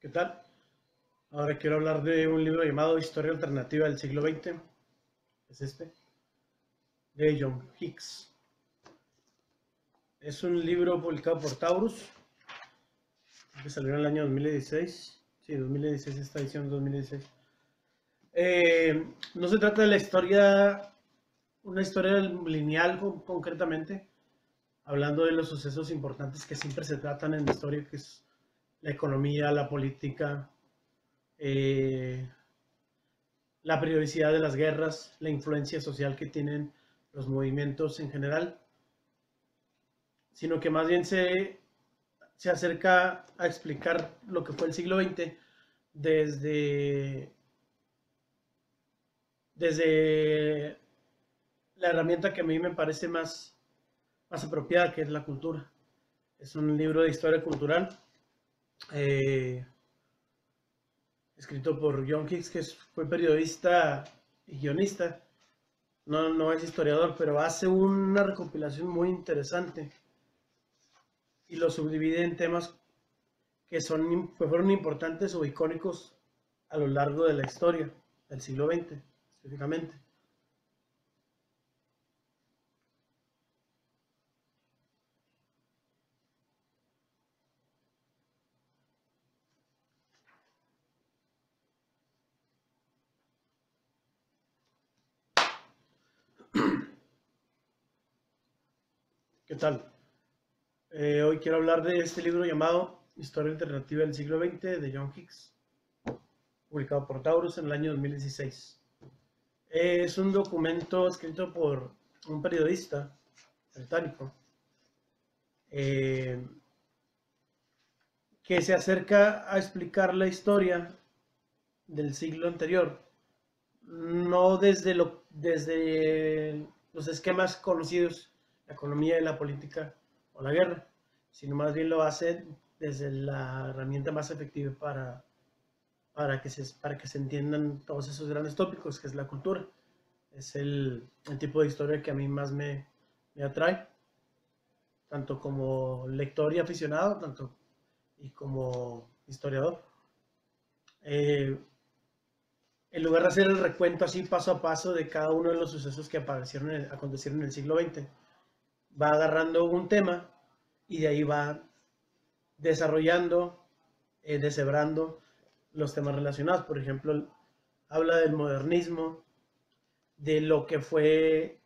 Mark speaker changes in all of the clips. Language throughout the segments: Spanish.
Speaker 1: ¿Qué tal? Ahora quiero hablar de un libro llamado Historia Alternativa del siglo XX. Es este, de John Hicks. Es un libro publicado por Taurus, que salió en el año 2016. Sí, 2016, esta edición 2016. Eh, no se trata de la historia, una historia lineal concretamente, hablando de los sucesos importantes que siempre se tratan en la historia, que es la economía, la política, eh, la periodicidad de las guerras, la influencia social que tienen los movimientos en general, sino que más bien se, se acerca a explicar lo que fue el siglo XX desde, desde la herramienta que a mí me parece más, más apropiada, que es la cultura. Es un libro de historia cultural eh, escrito por John Hicks, que fue periodista y guionista. No, no es historiador, pero hace una recopilación muy interesante y lo subdivide en temas que son, fueron importantes o icónicos a lo largo de la historia del siglo XX, específicamente. ¿Qué tal? Eh, hoy quiero hablar de este libro llamado Historia Alternativa del siglo XX de John Hicks, publicado por Taurus en el año 2016. es un documento escrito por un periodista británico eh, que se acerca a explicar la historia del siglo anterior, no desde, lo, desde los esquemas conocidos la economía y la política o la guerra, sino más bien lo hace desde la herramienta más efectiva para, para, que, se, para que se entiendan todos esos grandes tópicos, que es la cultura. Es el, el tipo de historia que a mí más me, me, atrae, tanto como lector y aficionado, tanto y como historiador. Eh, en lugar de hacer el recuento así paso a paso de cada uno de los sucesos que aparecieron, acontecieron en el siglo XX, va agarrando un tema y de ahí va desarrollando, eh, deshebrando los temas relacionados. Por ejemplo, habla del modernismo, de lo que fue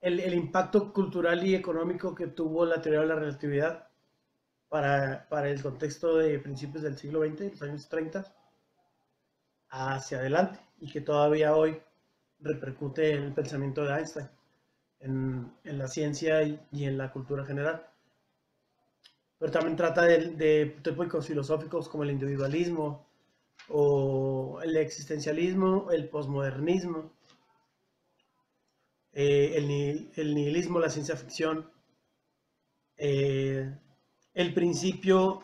Speaker 1: el, impacto cultural y económico que tuvo la teoría de la relatividad para, para el contexto de principios del siglo XX, los años 30, hacia adelante, y que todavía hoy repercute en el pensamiento de Einstein en, la ciencia y, en la cultura general. Pero también trata de, de tópicos filosóficos como el individualismo o el existencialismo, el posmodernismo, eh, el, nihilismo, la ciencia ficción, eh, el principio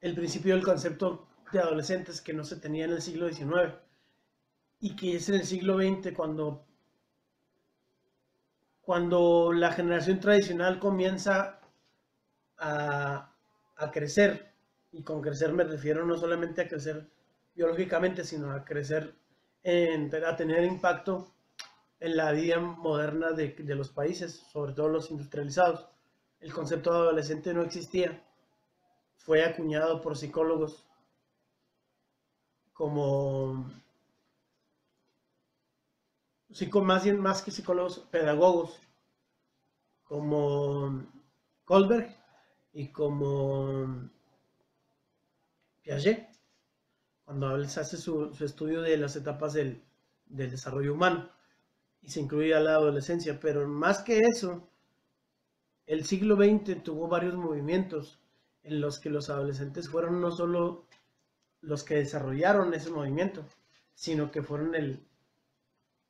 Speaker 1: el principio del concepto de adolescentes que no se tenía en el siglo XIX y que es en el siglo XX cuando cuando la generación tradicional comienza a, crecer, y con crecer me refiero no solamente a crecer biológicamente, sino a crecer, a tener impacto en la vida moderna de, de, los países, sobre todo los industrializados. El concepto de adolescente no existía, fue acuñado por psicólogos como más, bien, más que psicólogos, pedagogos, como Kohlberg y como Piaget, cuando se hace su, estudio de las etapas del, del, desarrollo humano y se incluye a la adolescencia. Pero más que eso, el siglo XX tuvo varios movimientos en los que los adolescentes fueron no solo los que desarrollaron ese movimiento, sino que fueron el,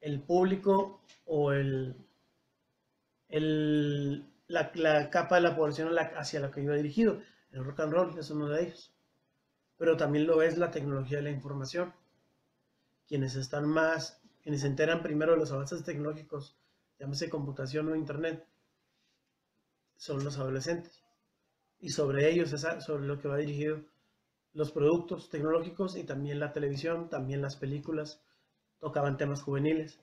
Speaker 1: el público o el, la, capa de la población hacia la que iba dirigido. El rock and roll es uno de ellos. Pero también lo es la tecnología de la información. Quienes están más, quienes se enteran primero de los avances tecnológicos, llámese computación o internet, son los adolescentes. Y sobre ellos sobre lo que va dirigido los productos tecnológicos y también la televisión, también las películas tocaban temas juveniles,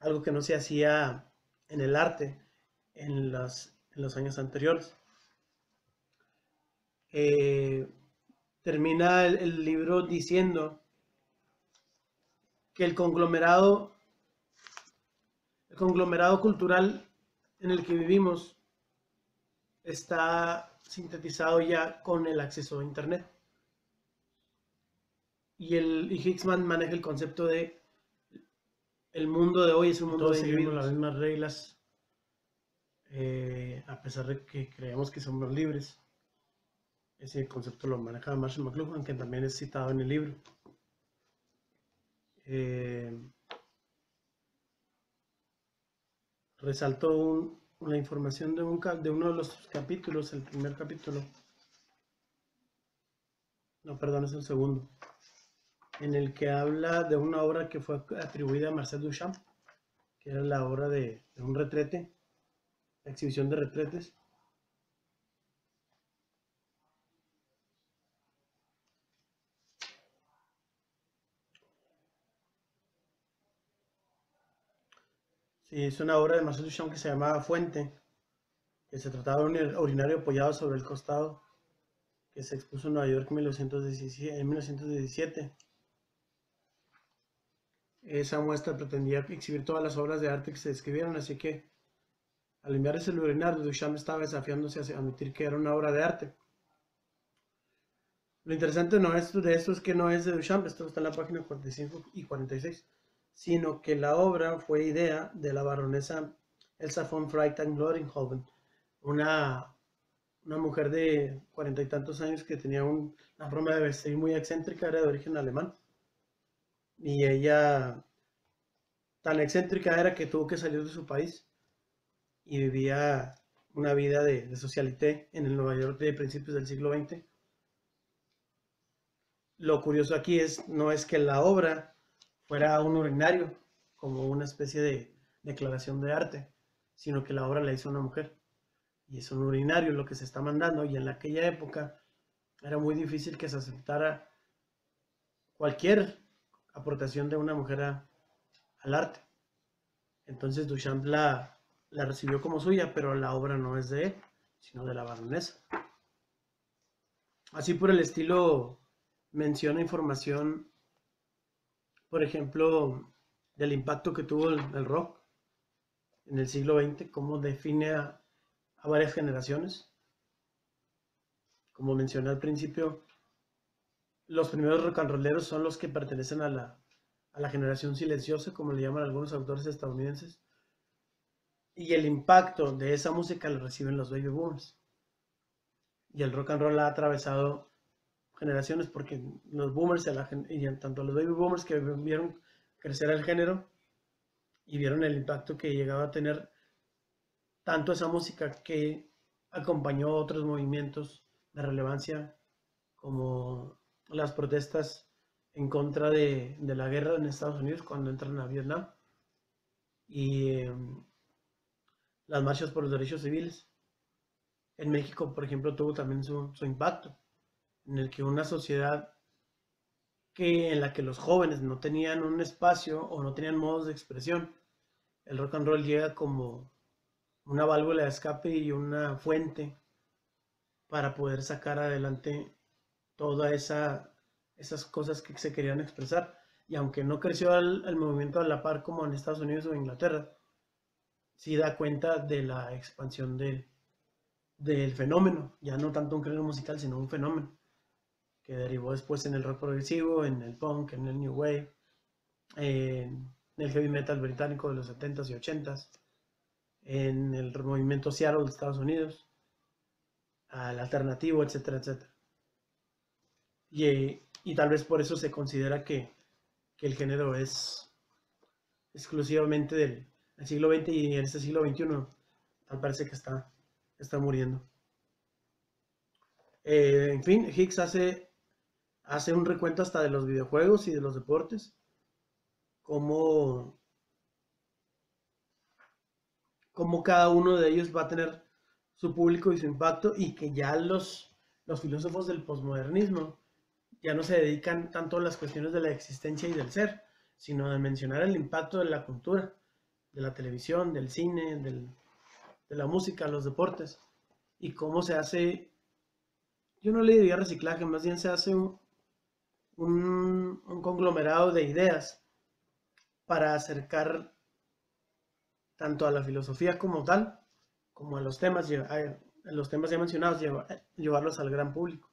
Speaker 1: algo que no se hacía en el arte en, los años anteriores. Eh, termina el, libro diciendo que el conglomerado, el conglomerado cultural en el que vivimos está sintetizado ya con el acceso a Internet. Y, el, y Hicksman maneja el concepto de el mundo de hoy es un mundo de seguimos las mismas reglas, eh, a pesar de que creemos que somos libres. Ese concepto lo maneja Marshall McLuhan, que también es citado en el libro. Eh, resaltó la información de, un, de uno de los capítulos, el primer capítulo. No, perdón, es el segundo. En el que habla de una obra que fue atribuida a Marcel Duchamp, que era la obra de, un retrete, la exhibición de retretes Sí, es una obra de Marcel Duchamp que se llamaba Fuente, que se trataba de un urinario apoyado sobre el costado, que se expuso en Nueva York en 1917. Esa muestra pretendía exhibir todas las obras de arte que se escribieron, así que al enviar ese urinario, Duchamp estaba desafiándose a admitir que era una obra de arte. Lo interesante no es de esto es que no es de Duchamp, esto está en la página 45 y 46 sino que la obra fue idea de la baronesa Elsa von Freytag-Loringhoven, una, una mujer de cuarenta y tantos años que tenía una forma de vestir muy excéntrica, era de origen alemán. Y ella tan excéntrica era que tuvo que salir de su país y vivía una vida de, socialité en el Nueva York de principios del siglo XX. Lo curioso aquí es, no es que la obra fuera un urinario, como una especie de declaración de arte, sino que la obra la hizo una mujer. Y es un urinario lo que se está mandando, y en aquella época era muy difícil que se aceptara cualquier aportación de una mujer al arte. Entonces Duchamp la, la recibió como suya, pero la obra no es de él, sino de la baronesa. Así por el estilo menciona información por ejemplo, del impacto que tuvo el, rock en el siglo XX, cómo define a, varias generaciones. Como mencioné al principio, los primeros rock and rolleros son los que pertenecen a la, a la generación silenciosa, como le llaman algunos autores estadounidenses. Y el impacto de esa música lo reciben los baby boomers. Y el rock and roll ha atravesado generaciones, porque los boomers y, tanto los baby boomers que vieron crecer el género y vieron el impacto que llegaba a tener tanto esa música que acompañó otros movimientos de relevancia como las protestas en contra de, la guerra en Estados Unidos cuando entran a Vietnam y em, las marchas por los derechos civiles. En México, por ejemplo, tuvo también su impacto en el que una sociedad que en la que los jóvenes no tenían un espacio o no tenían modos de expresión, el rock and roll llega como una válvula de escape y una fuente para poder sacar adelante todas esa, esas cosas que se querían expresar. Y aunque no creció el, movimiento a la par como en Estados Unidos o Inglaterra, sí da cuenta de la expansión del fenómeno, ya no tanto un género musical, sino un fenómeno que derivó después en el rock progresivo, en el punk, en el new wave, en el heavy metal británico de los 70s y 80s, en el movimiento Seattle de Estados Unidos, al alternativo, etcétera, etcétera. Y, tal vez por eso se considera que, el género es exclusivamente del, siglo XX y en este siglo XXI tal parece que está, está muriendo. Eh, en fin, Higgs hace hace un recuento hasta de los videojuegos y de los deportes, cómo, cómo cada uno de ellos va a tener su público y su impacto y que ya los, los filósofos del posmodernismo ya no se dedican tanto a las cuestiones de la existencia y del ser, sino a mencionar el impacto de la cultura, de la televisión, del cine, de la música, los deportes, y cómo se hace, yo no le diría reciclaje, más bien se hace un, un, conglomerado de ideas para acercar tanto a la filosofía como tal, como a los temas, a los temas ya mencionados, llevarlos al gran público.